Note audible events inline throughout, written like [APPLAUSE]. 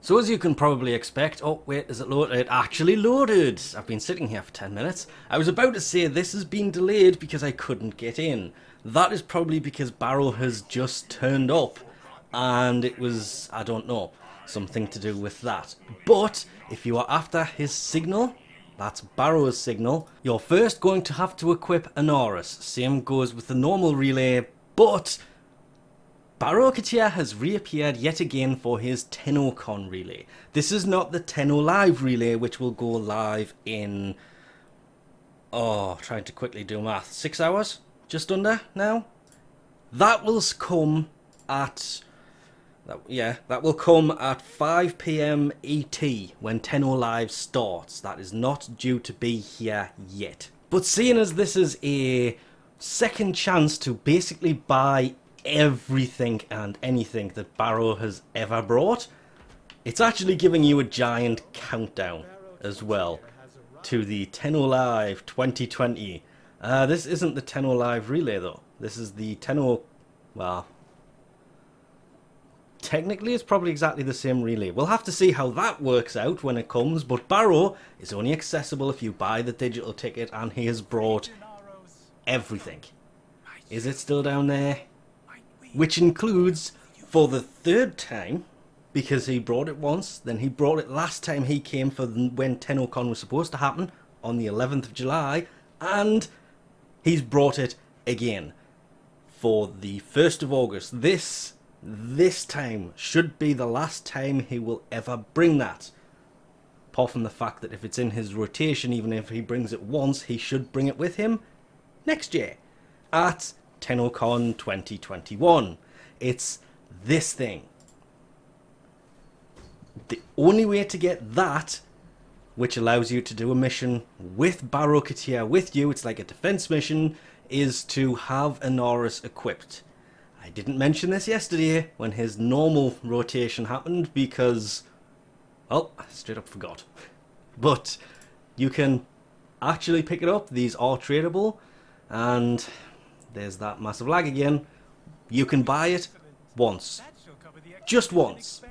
So as you can probably expect, oh wait, is it loaded? It actually loaded! I've been sitting here for 10 minutes. I was about to say this has been delayed because I couldn't get in. That is probably because Baro has just turned up and it was, I don't know, something to do with that. But if you are after his signal, that's Baro's signal, you're first going to have to equip Anaris. Same goes with the normal relay, but Baro Ki'Teer has reappeared yet again for his TennoCon relay. This is not the Tenno Live relay, which will go live in... Oh, trying to quickly do math. Six hours? Just under now? That will come at... That, yeah, that will come at 5pm ET when Tenno Live starts. That is not due to be here yet. But seeing as this is a second chance to basically buy everything and anything that Baro has ever brought. It's actually giving you a giant countdown as well to the Tenno Live 2020. Uh, this isn't the Tenno Live relay though. This is the Tenno, well, technically it's probably exactly the same relay. We'll have to see how that works out when it comes, but Baro is only accessible if you buy the digital ticket and he has brought everything. Is it still down there? Which includes for the third time because he brought it once, then he brought it last time he came for when TennoCon was supposed to happen on the 11th of July, and he's brought it again for the 1st of August. This this time should be the last time he will ever bring that. Apart from the fact that if it's in his rotation, even if he brings it once, he should bring it with him next year at TennoCon 2021. It's this thing. The only way to get that, which allows you to do a mission with Baro Ki'Teer with you, it's like a defense mission, is to have Anaris equipped. I didn't mention this yesterday when his normal rotation happened because, well, I straight up forgot. [LAUGHS] But you can actually pick it up. These are tradable, and there's that massive lag again. You can buy it once. Just once.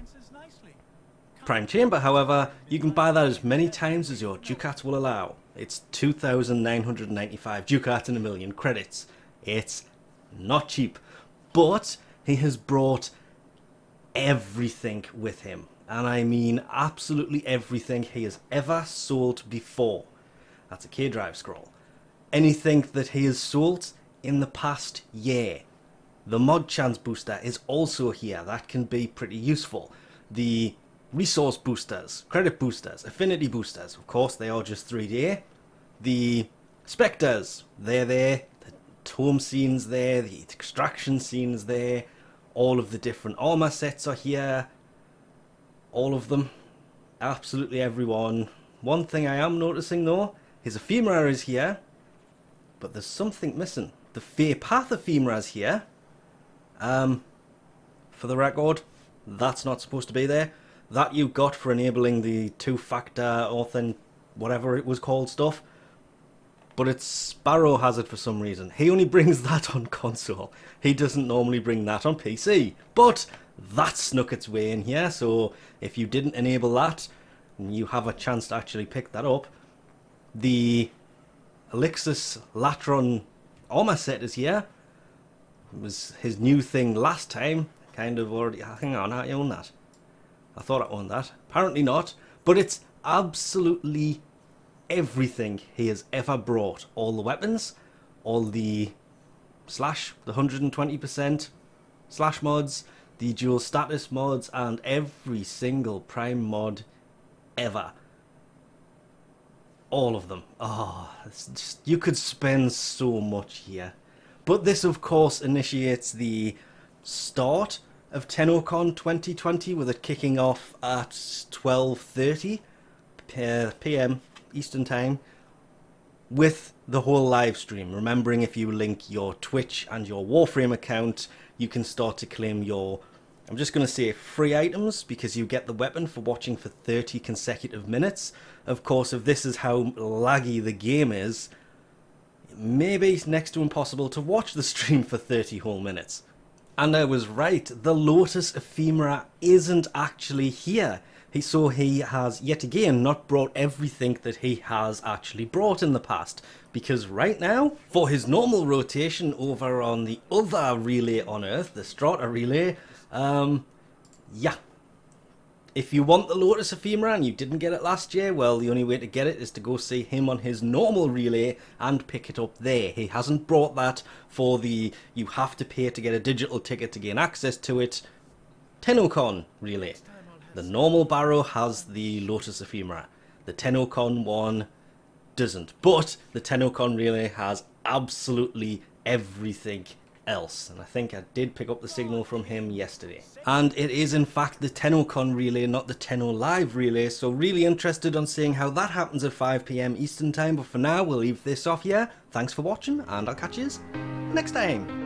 Primed Chamber, however, you can buy that as many times as your Ducats will allow. It's 2,995 Ducats and a million credits. It's not cheap. But he has brought everything with him. And I mean absolutely everything he has ever sold before. That's a K-Drive scroll. Anything that he has sold in the past year. The mod chance booster is also here. That can be pretty useful. The resource boosters, credit boosters, affinity boosters, of course, they are just 3D. The specters, they're there. The tome scenes there. The extraction scenes there. All of the different armor sets are here. All of them. Absolutely everyone. One thing I am noticing though, is ephemera is here, but there's something missing the Fae Path of Ephemeras here. Um, for the record, that's not supposed to be there. That you got for enabling the two-factor authent whatever it was called stuff. But it's Sparrow has it for some reason. He only brings [LAUGHS] that on console. He doesn't normally bring that on PC. But that snuck its way in here, so if you didn't enable that, you have a chance to actually pick that up. The Elixis Latron Almost set is here. It was his new thing last time. Kind of already. Ah, hang on, I own that. I thought I owned that. Apparently not. But it's absolutely everything he has ever brought. All the weapons, all the slash, the 120% slash mods, the dual status mods, and every single prime mod ever all of them. Oh, just, you could spend so much here. But this, of course, initiates the start of TennoCon 2020 with it kicking off at 12.30 p.m. Eastern Time with the whole live stream. Remembering if you link your Twitch and your Warframe account, you can start to claim your I'm just going to say free items because you get the weapon for watching for 30 consecutive minutes. Of course, if this is how laggy the game is, maybe it's next to impossible to watch the stream for 30 whole minutes. And I was right, the Lotus Ephemera isn't actually here. He, so he has yet again not brought everything that he has actually brought in the past. Because right now, for his normal rotation over on the other relay on Earth, the Strata relay, um, yeah, if you want the Lotus Ephemera and you didn't get it last year, well, the only way to get it is to go see him on his normal relay and pick it up there. He hasn't brought that for the you have to pay to get a digital ticket to gain access to it TennoCon relay. The normal Baro has the Lotus Ephemera. The TennoCon one doesn't. But the TennoCon relay has absolutely everything else. And I think I did pick up the signal from him yesterday. And it is in fact the TennoCon relay, not the Tenno Live relay. So really interested on seeing how that happens at 5pm Eastern Time. But for now, we'll leave this off here. Thanks for watching, and I'll catch you next time.